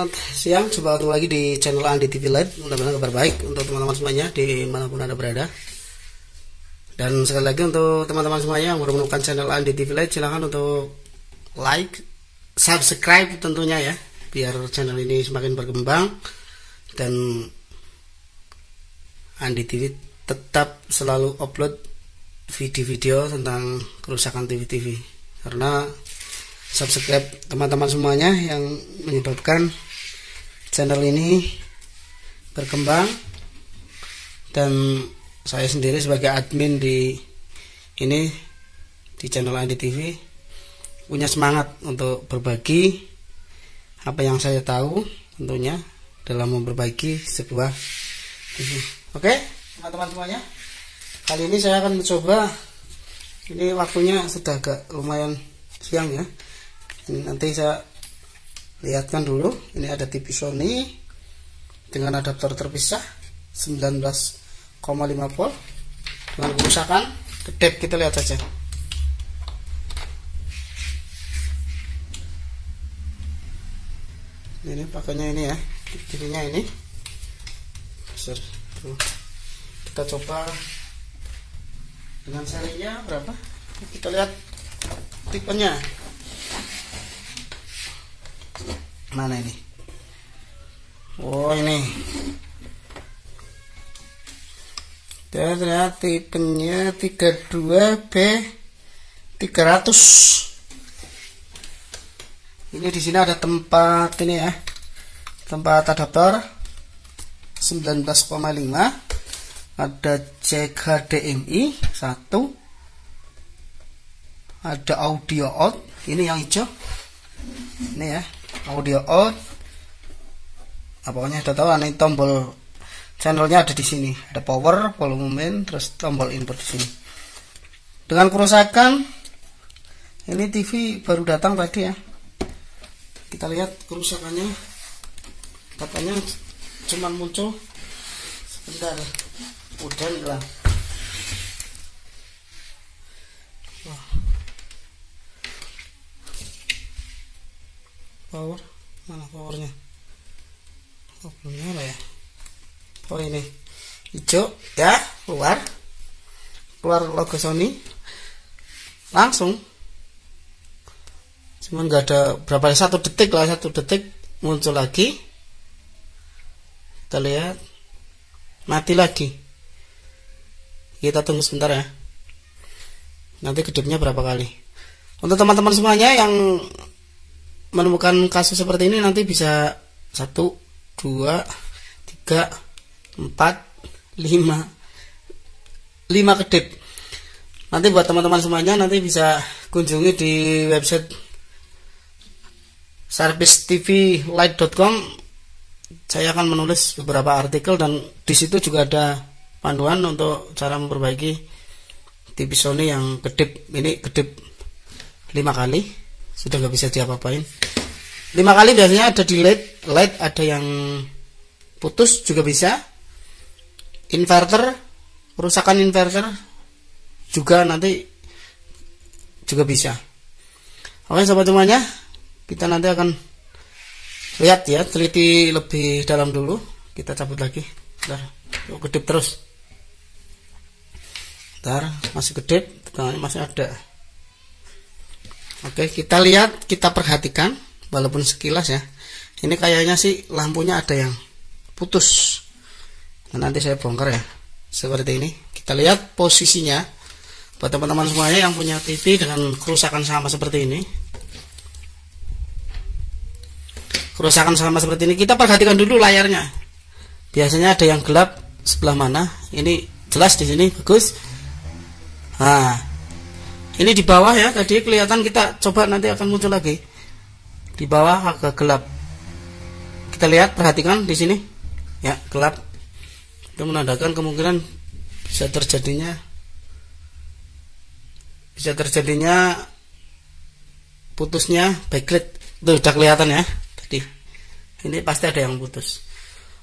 Selamat siang, jumpa ketemu lagi di channel Andi TV Live Mudah-mudahan kabar baik untuk teman-teman semuanya di mana pun anda berada. Dan sekali lagi untuk teman-teman semuanya yang baru menemukan channel Andi TV Live Silahkan untuk like, subscribe tentunya ya Biar channel ini semakin berkembang Dan Andi TV tetap selalu upload video-video tentang kerusakan TV-TV Karena subscribe teman-teman semuanya yang menyebabkan channel ini berkembang dan saya sendiri sebagai admin di ini di channel Andi TV punya semangat untuk berbagi apa yang saya tahu tentunya dalam memperbaiki sebuah TV. Oke, teman-teman semuanya. Kali ini saya akan mencoba ini waktunya sudah agak lumayan siang ya nanti saya lihatkan dulu ini ada TV Sony dengan adaptor terpisah 19,5 volt. Dengan kerusakan kedep kita lihat saja. Ini pakainya ini ya TV-nya ini. Kita coba dengan serinya berapa? Kita lihat tipenya mana ini? Oh. Ini. Dan ternyata tipenya 32B 300 ini di sini ada tempat ini ya. Tempat adaptor 19,5 ada jack HDMI 1 ada audio out ini yang hijau. Ini ya audio out. Nah, pokoknya udah tahu ini tombol channelnya ada di sini. Ada power volume terus tombol input di sini. Dengan kerusakan ini TV baru datang tadi ya. Kita lihat kerusakannya. Katanya cuma muncul sebentar. Udah hilang power? Mana powernya? Oh belum nyala ya. Oh ini. Hijau ya keluar. Keluar logo Sony. Langsung. Cuman nggak ada berapa satu detik lah satu detik muncul lagi. Kita lihat. Mati lagi. Kita tunggu sebentar ya. Nanti kedipnya berapa kali. Untuk teman-teman semuanya yang menemukan kasus seperti ini nanti bisa satu dua tiga empat lima lima kedip. Nanti buat teman-teman semuanya nanti bisa kunjungi di website servicetvlight.com saya akan menulis beberapa artikel dan di situ juga ada panduan untuk cara memperbaiki TV Sony yang kedip. Ini kedip lima kali sudah nggak bisa diapa-apain lima kali biasanya ada di LED LED ada yang putus juga bisa. Inverter kerusakan inverter juga nanti juga bisa. Oke sobat semuanya kita nanti akan lihat ya teliti lebih dalam dulu. Kita cabut lagi. Ntar kedip terus. Ntar masih kedip masih ada. Oke, kita lihat, kita perhatikan walaupun sekilas ya. Ini kayaknya sih lampunya ada yang putus. Nah, nanti saya bongkar ya. Seperti ini. Kita lihat posisinya. Buat teman-teman semuanya yang punya TV dengan kerusakan sama seperti ini. Kerusakan sama seperti ini, kita perhatikan dulu layarnya. Biasanya ada yang gelap sebelah mana. Ini jelas di sini bagus. Nah, ini di bawah ya tadi kelihatan kita coba nanti akan muncul lagi di bawah agak gelap. Kita lihat perhatikan di sini. Ya gelap. Itu menandakan kemungkinan bisa terjadinya bisa terjadinya putusnya backlight itu sudah kelihatan ya. Tadi ini pasti ada yang putus.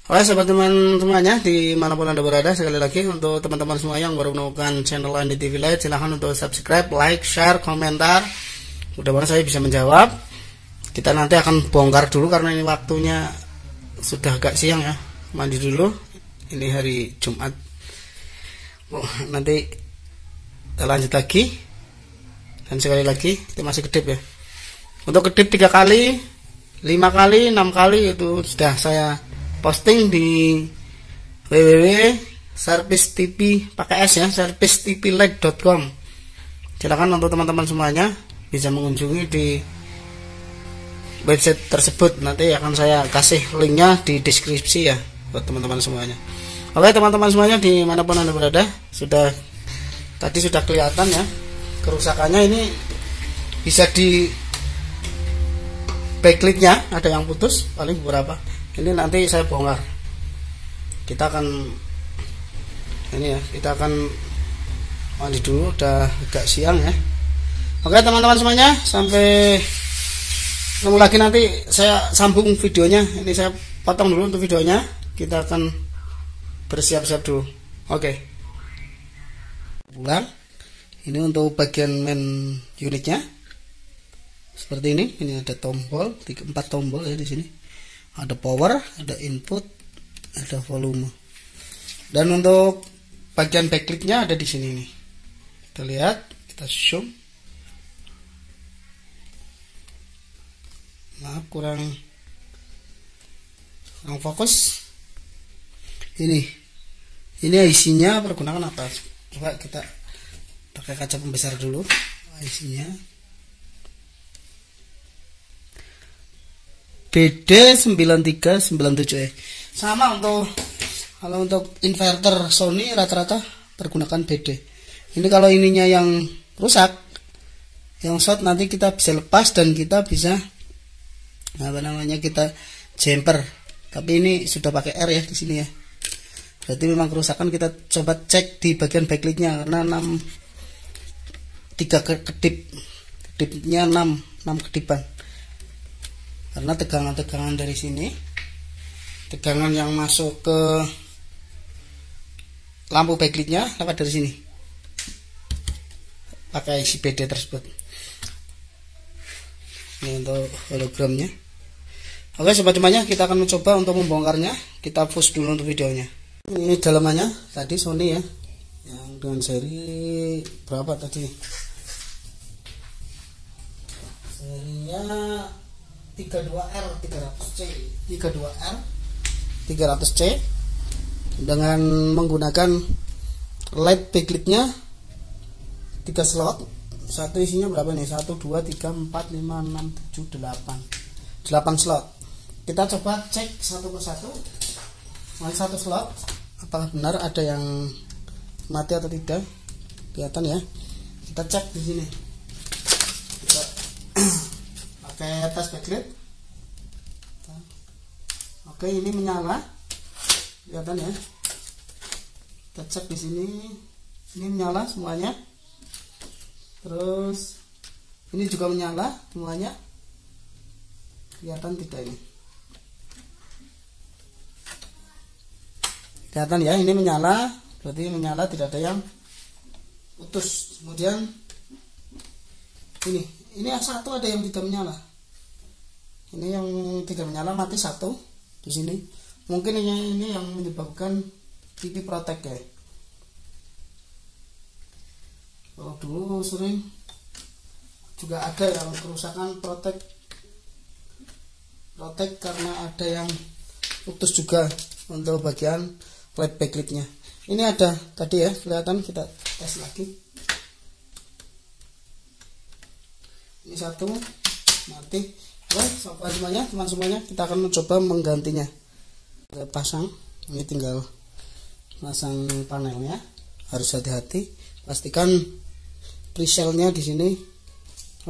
Oke sobat teman semuanya di mana pun anda berada sekali lagi untuk teman-teman semua yang baru menemukan channel Andi TV Light silahkan untuk subscribe, like, share, komentar. Mudah-mudahan saya bisa menjawab kita nanti akan bongkar dulu karena ini waktunya sudah agak siang ya. Mandi dulu. Ini hari Jumat. Oh, nanti kita lanjut lagi. Dan sekali lagi itu masih kedip ya. Untuk kedip tiga kali lima kali enam kali itu sudah saya posting di www service TV pakai S ya service tvleg.com silakan untuk teman-teman semuanya bisa mengunjungi di website tersebut nanti akan saya kasih linknya di deskripsi ya buat teman-teman semuanya. Oke teman-teman semuanya di mana pun anda berada sudah tadi sudah kelihatan ya kerusakannya ini bisa di backlightnya ada yang putus paling beberapa ini nanti saya bongkar. Kita akan ini ya kita akan mandi dulu udah agak siang ya. Oke teman-teman semuanya sampai ketemu lagi nanti saya sambung videonya. Ini saya potong dulu untuk videonya. Kita akan bersiap-siap dulu. Oke. Pulang. Ini untuk bagian main unitnya. Seperti ini. Ini ada tombol empat tombol ya di sini. Ada power ada input ada volume. Dan untuk bagian backlinknya ada di sini nih. Kita lihat kita zoom maaf kurang kurang fokus. Ini. Ini isinya pergunakan apa? Coba kita pakai kaca pembesar dulu. Isinya. BD 9397E sama untuk kalau untuk inverter Sony rata-rata pergunakan BD ini kalau ininya yang rusak yang short nanti kita bisa lepas dan kita bisa apa namanya kita jumper tapi ini sudah pakai R ya di sini ya. Berarti memang kerusakan kita coba cek di bagian backlightnya karena 6 tiga kedip. Kedipnya 6 6 kedipan. Karena tegangan-tegangan dari sini tegangan yang masuk ke lampu backlightnya lewat dari sini. Pakai si PD tersebut ini untuk hologramnya. Oke sobat temannya kita akan mencoba untuk membongkarnya. Kita push dulu untuk videonya. Ini dalamannya tadi Sony ya yang dengan seri berapa tadi? Serinya 32R 300C 32R 300C dengan menggunakan LED backlightnya 3 slot satu isinya berapa nih? 1 2 3 4 5 6 7 8 8 slot. Kita coba cek satu persatu. Mari satu slot. Apakah benar ada yang mati atau tidak? Kelihatan ya. Kita cek di sini. Kita pakai tes backlight oke ini menyala. Kelihatan ya. Kita cek di sini. Ini menyala semuanya terus ini juga menyala semuanya. Kelihatan tidak ini? Kelihatan ya ini menyala. Berarti menyala tidak ada yang putus. Kemudian ini. Ini satu ada yang tidak menyala. Ini yang tidak menyala mati satu di sini. Mungkin ini, ini yang menyebabkan TV protek ya kalau dulu sering. Juga ada yang kerusakan protek. Protek karena ada yang putus juga untuk bagian flat backlightnya ini ada tadi ya kelihatan kita tes lagi. Ini satu mati. Oke sobat semuanya teman semuanya kita akan mencoba menggantinya. Kita pasang ini tinggal pasang panelnya. Harus hati-hati pastikan preselnya di sini.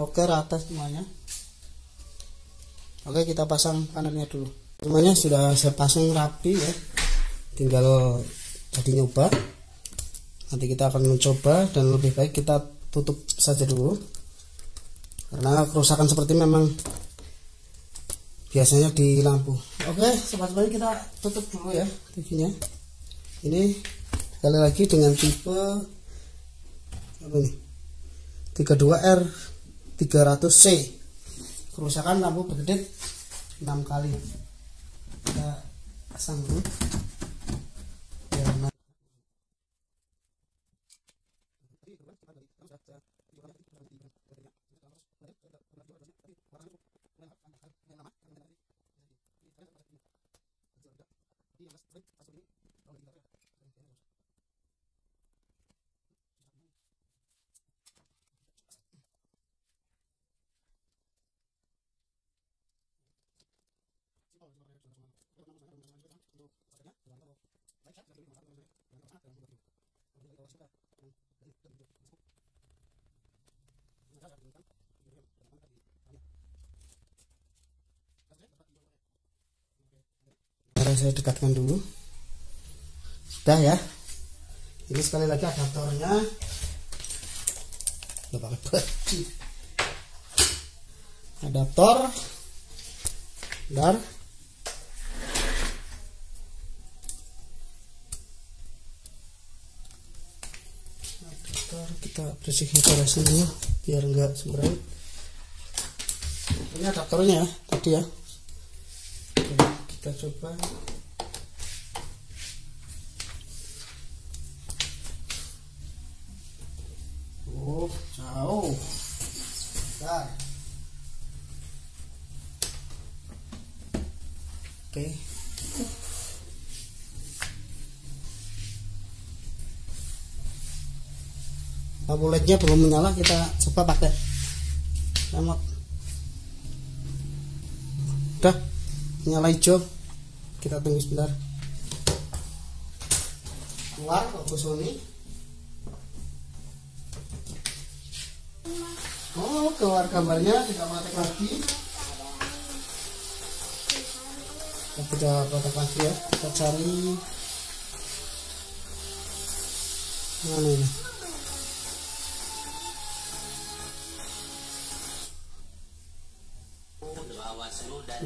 Oke rata semuanya. Oke kita pasang panelnya dulu. Semuanya sudah saya pasang rapi ya. Tinggal tadi nyoba. Nanti kita akan mencoba dan lebih baik kita tutup saja dulu. Karena kerusakan seperti memang biasanya di lampu. Oke sobat-sobat kita tutup dulu ya TV nya ini sekali lagi dengan tipe apa ini 32R 300C kerusakan lampu berkedip 6 kali. Kita pasang dulu Mari saya dekatkan dulu. Sudah ya? Ini sekali lagi adaptornya. Adaptor dar adaptor kita bersihkan beresin dulu biar enggak sembarangan ini adaptornya ya tadi ya. Kita coba. Oh jauh. Bentar. oke. lampu lednya belum menyala kita coba pakai. Remote. Udah nyala hijau. Kita tunggu sebentar. Keluar logo Sony oh keluar gambarnya tidak mati lagi. Kita tidak mati lagi ya kita cari. Mana ini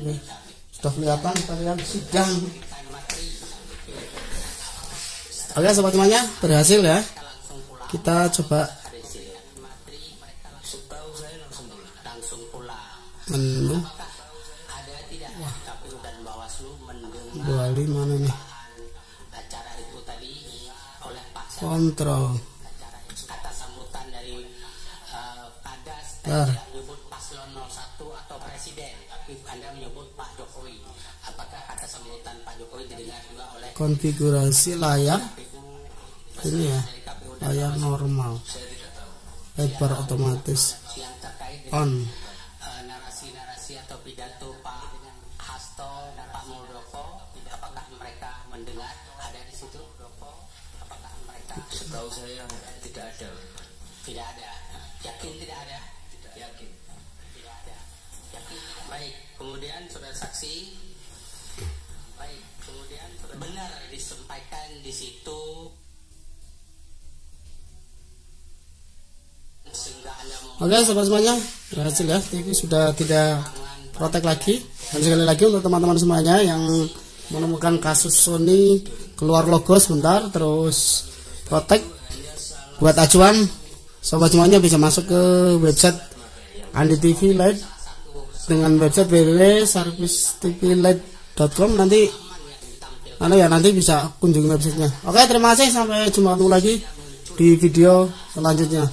ini. Sudah kelihatan kalian sidang. Oke sobat semuanya berhasil ya? Kita coba menu. Bali mana nih kontrol. Bentar. Konfigurasi layar ini ya layar normal. Lebar otomatis. On. Narasi-narasi atau pidato Pak Hasto dan Pak Muldoko apakah mereka mendengar? Ada di situ Muldoko? Apakah mereka Setahu saya tidak ada. tidak ada. Yakin tidak ada? Yakin. Tidak ada. Yakin. Tidak baik kemudian saudara saksi kemudian benar disampaikan di situ. Oke sobat semuanya berhasil ya TV sudah tidak protek lagi. Dan sekali lagi untuk teman-teman semuanya yang menemukan kasus Sony keluar logo sebentar terus protek. Buat acuan sobat semuanya bisa masuk ke website Andi TV Lite dengan website www.servicetvlite.com nanti anu ya nanti bisa kunjungi websitenya. Oke terima kasih. Sampai jumpa lagi di video selanjutnya